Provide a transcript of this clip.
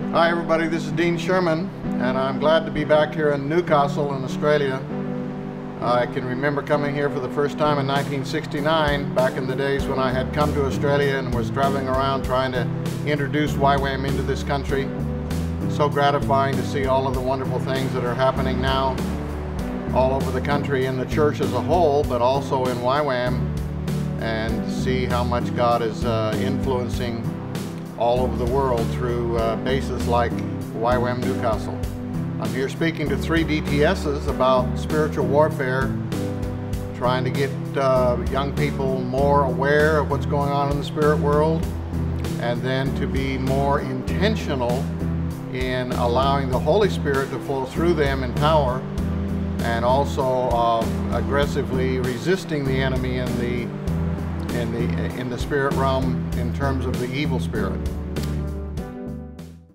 Hi everybody, this is Dean Sherman and I'm glad to be back here in Newcastle in Australia. I can remember coming here for the first time in 1969, back in the days when I had come to Australia and was traveling around trying to introduce YWAM into this country. So gratifying to see all of the wonderful things that are happening now all over the country in the church as a whole, but also in YWAM and see how much God is uh, influencing all over the world through uh, bases like YWAM Newcastle. I'm here speaking to three DTSs about spiritual warfare, trying to get uh, young people more aware of what's going on in the spirit world, and then to be more intentional in allowing the Holy Spirit to flow through them in power, and also uh, aggressively resisting the enemy in the in the spirit realm in terms of the evil spirit.